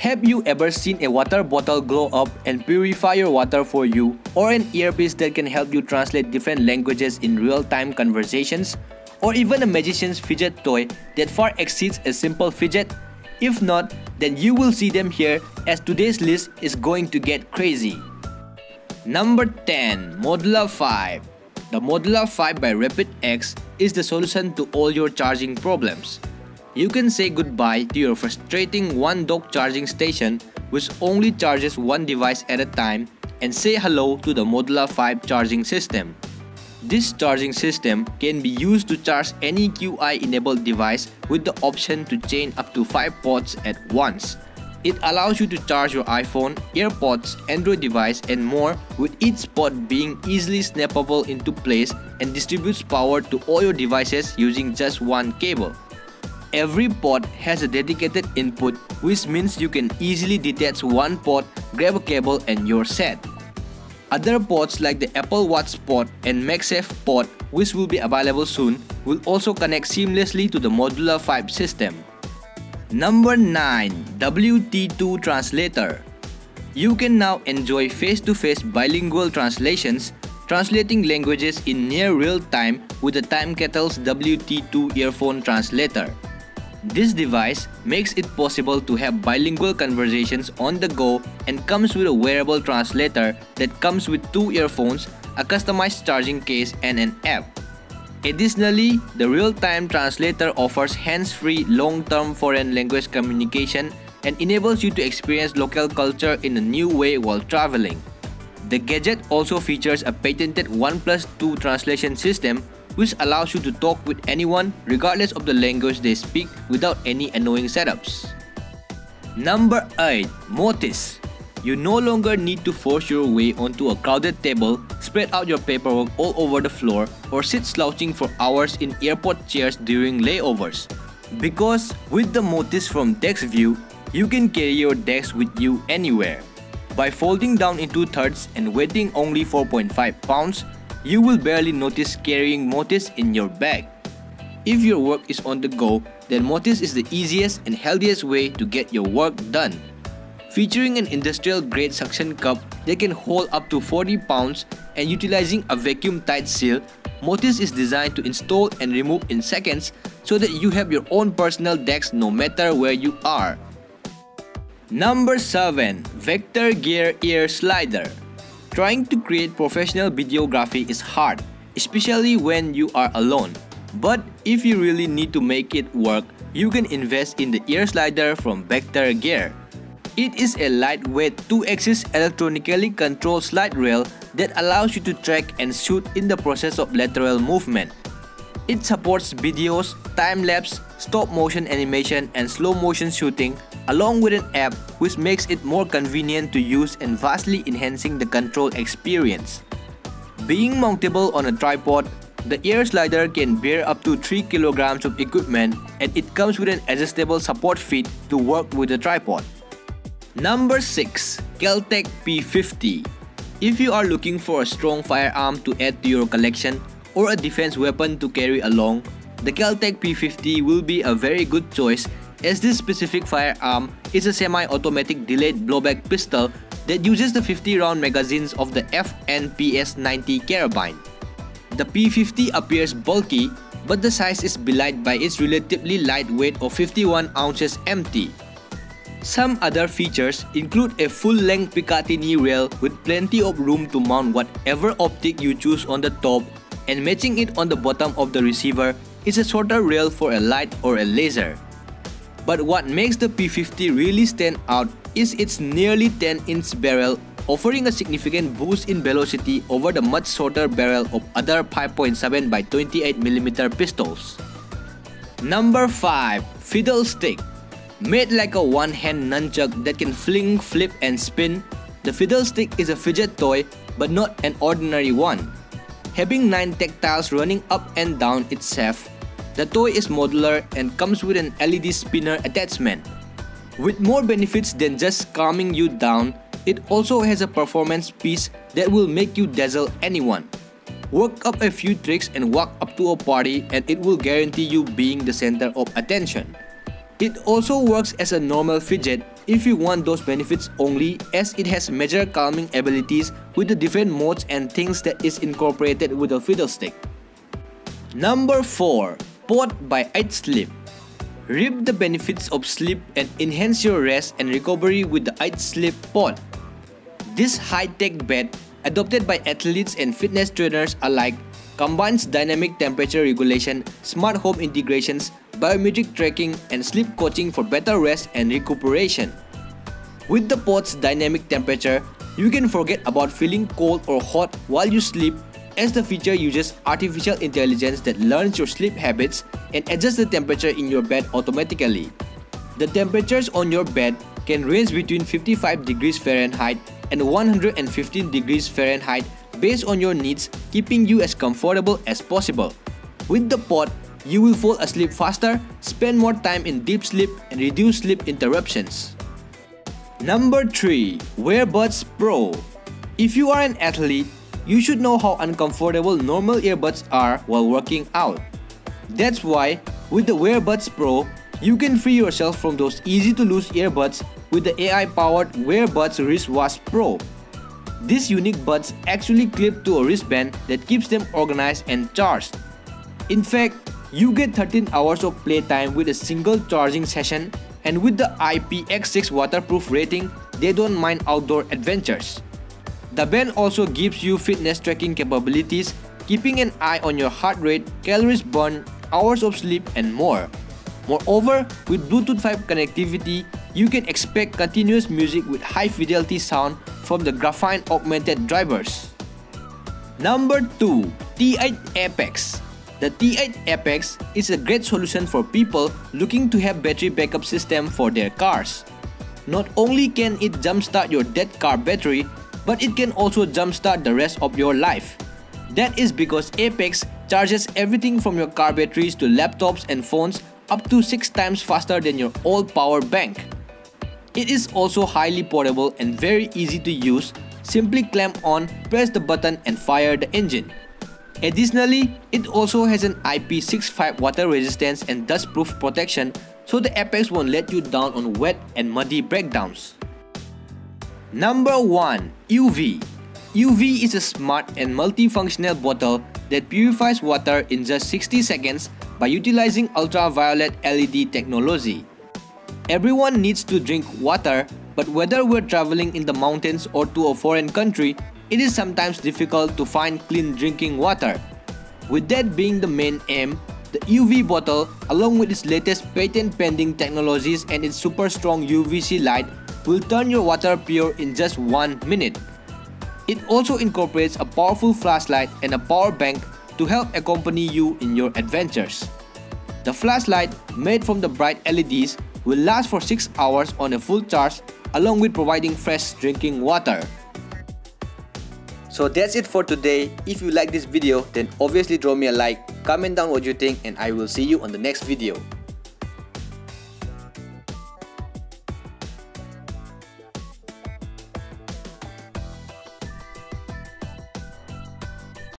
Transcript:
Have you ever seen a water bottle glow up and purify your water for you or an earpiece that can help you translate different languages in real-time conversations? Or even a magician's fidget toy that far exceeds a simple fidget? If not, then you will see them here as today's list is going to get crazy. Number 10. Modula 5 The Modula 5 by RapidX is the solution to all your charging problems. You can say goodbye to your frustrating one dock charging station which only charges one device at a time and say hello to the Modula 5 charging system. This charging system can be used to charge any QI enabled device with the option to chain up to 5 ports at once. It allows you to charge your iPhone, AirPods, Android device and more with each port being easily snappable into place and distributes power to all your devices using just one cable. Every port has a dedicated input which means you can easily detach one port, grab a cable and you're set. Other ports like the Apple Watch port and MagSafe port which will be available soon will also connect seamlessly to the Modula 5 system. Number 9. WT2 Translator You can now enjoy face-to-face -face bilingual translations translating languages in near real time with the TimeKettle's WT2 earphone translator. This device makes it possible to have bilingual conversations on the go and comes with a wearable translator that comes with two earphones, a customized charging case and an app. Additionally, the real-time translator offers hands-free long-term foreign language communication and enables you to experience local culture in a new way while traveling. The gadget also features a patented OnePlus 2 translation system which allows you to talk with anyone regardless of the language they speak without any annoying setups. Number 8. Motis You no longer need to force your way onto a crowded table, spread out your paperwork all over the floor, or sit slouching for hours in airport chairs during layovers. Because with the Motis from DexView, you can carry your Dex with you anywhere. By folding down into thirds and weighing only 4.5 pounds, you will barely notice carrying Motis in your bag. If your work is on the go, then Motis is the easiest and healthiest way to get your work done. Featuring an industrial grade suction cup that can hold up to 40 pounds and utilizing a vacuum tight seal, Motis is designed to install and remove in seconds so that you have your own personal Dex no matter where you are. Number 7. Vector Gear AirSlider Trying to create professional videography is hard, especially when you are alone. But if you really need to make it work, you can invest in the AirSlider from Vector Gear. It is a lightweight 2-axis electronically controlled slide rail that allows you to track and shoot in the process of lateral movement. It supports videos, time-lapse, stop-motion animation and slow-motion shooting along with an app which makes it more convenient to use and vastly enhancing the control experience. Being mountable on a tripod, the AirSlider can bear up to 3 kg of equipment and it comes with an adjustable support feet to work with the tripod. Number 6. KelTec P50 If you are looking for a strong firearm to add to your collection or a defense weapon to carry along, the KelTec P50 will be a very good choice as this specific firearm is a semi-automatic delayed blowback pistol that uses the 50-round magazines of the FNPS-90 carbine. The P50 appears bulky, but the size is belied by its relatively light weight of 51 ounces empty. Some other features include a full-length Picatinny rail with plenty of room to mount whatever optic you choose on the top and matching it on the bottom of the receiver is a shorter rail for a light or a laser. But what makes the P50 really stand out is its nearly 10-inch barrel offering a significant boost in velocity over the much shorter barrel of other 5.7 by 28mm pistols. Number 5. Fiddlestick Made like a one-hand nunchuck that can fling, flip and spin, the Fiddlestick is a fidget toy but not an ordinary one. Having 9 tactiles running up and down its shaft, the toy is modular and comes with an LED spinner attachment. With more benefits than just calming you down, it also has a performance piece that will make you dazzle anyone. Work up a few tricks and walk up to a party and it will guarantee you being the center of attention. It also works as a normal fidget if you want those benefits only as it has major calming abilities with the different modes and things that is incorporated with a fiddlestick. Number 4. Pod by Eight Sleep Reap the benefits of sleep and enhance your rest and recovery with the Eight Sleep Pod. This high-tech bed, adopted by athletes and fitness trainers alike, combines dynamic temperature regulation, smart home integrations, biometric tracking, and sleep coaching for better rest and recuperation. With the pod's dynamic temperature, you can forget about feeling cold or hot while you sleep as the feature uses artificial intelligence that learns your sleep habits and adjusts the temperature in your bed automatically. The temperatures on your bed can range between 55 degrees Fahrenheit and 115 degrees Fahrenheit based on your needs, keeping you as comfortable as possible. With the pod, you will fall asleep faster, spend more time in deep sleep, and reduce sleep interruptions. Number 3. Wearbuds Pro If you are an athlete, you should know how uncomfortable normal earbuds are while working out. That's why, with the Wearbuds Pro, you can free yourself from those easy to lose earbuds with the AI-powered Wearbuds Wristwatch Pro. These unique buds actually clip to a wristband that keeps them organized and charged. In fact, you get 13 hours of playtime with a single charging session and with the IPX6 waterproof rating, they don't mind outdoor adventures. The band also gives you fitness tracking capabilities, keeping an eye on your heart rate, calories burned, hours of sleep and more. Moreover, with Bluetooth 5 connectivity, you can expect continuous music with high fidelity sound from the graphene augmented drivers. Number 2. T8 Apex The T8 Apex is a great solution for people looking to have battery backup system for their cars. Not only can it jumpstart your dead car battery, but it can also jumpstart the rest of your life. That is because Apex charges everything from your car batteries to laptops and phones up to 6 times faster than your old power bank. It is also highly portable and very easy to use. Simply clamp on, press the button and fire the engine. Additionally, it also has an IP65 water resistance and dust proof protection so the Apex won't let you down on wet and muddy breakdowns. Number 1. UV UV is a smart and multifunctional bottle that purifies water in just 60 seconds by utilizing ultraviolet LED technology. Everyone needs to drink water, but whether we're traveling in the mountains or to a foreign country, it is sometimes difficult to find clean drinking water. With that being the main aim, the UV bottle, along with its latest patent pending technologies and its super strong UVC light, will turn your water pure in just one minute. It also incorporates a powerful flashlight and a power bank to help accompany you in your adventures. The flashlight, made from the bright LEDs, will last for 6 hours on a full charge along with providing fresh drinking water. So that's it for today. If you like this video, then obviously draw me a like, comment down what you think and I will see you on the next video.